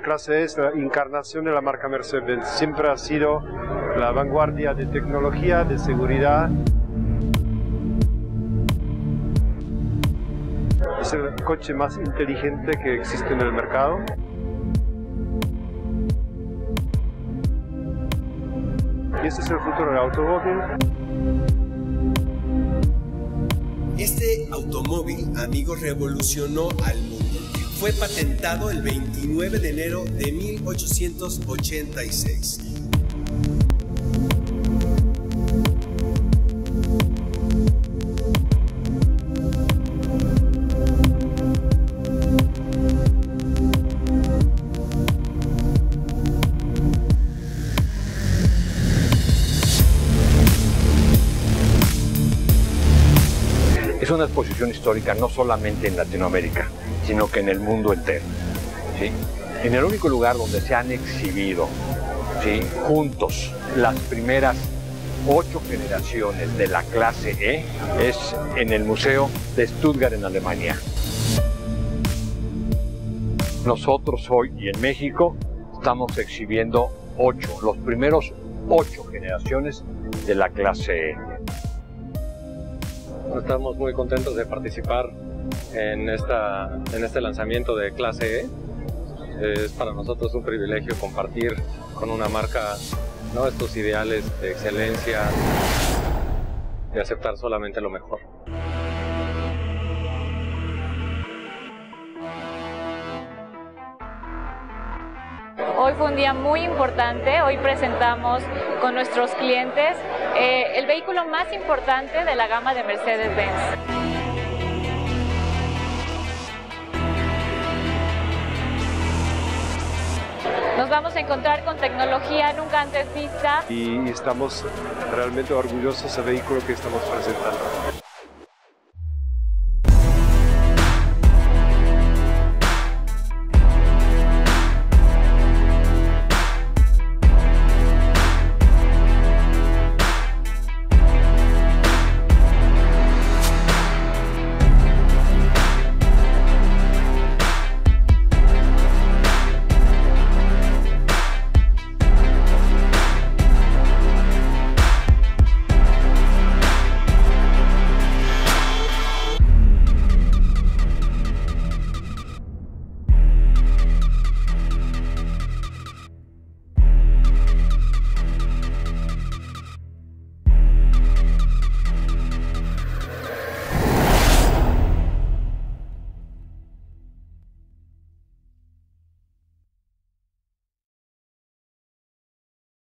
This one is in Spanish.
clase E es la encarnación de la marca Mercedes. Siempre ha sido la vanguardia de tecnología, de seguridad. Es el coche más inteligente que existe en el mercado. Y ese es el futuro del automóvil. Este automóvil, amigos, revolucionó al mundo. Fue patentado el 29 de enero de 1886. Una exposición histórica no solamente en Latinoamérica, sino que en el mundo entero. ¿sí? En el único lugar donde se han exhibido juntos las primeras ocho generaciones de la clase E es en el Museo de Stuttgart en Alemania. Nosotros hoy y en México estamos exhibiendo ocho, los primeros ocho generaciones de la clase E. Estamos muy contentos de participar en, esta, en este lanzamiento de clase E. Es para nosotros un privilegio compartir con una marca estos ideales de excelencia, de aceptar solamente lo mejor. Hoy fue un día muy importante, hoy presentamos con nuestros clientes eh, el vehículo más importante de la gama de Mercedes-Benz. Nos vamos a encontrar con tecnología nunca antes vista. Y estamos realmente orgullosos del vehículo que estamos presentando.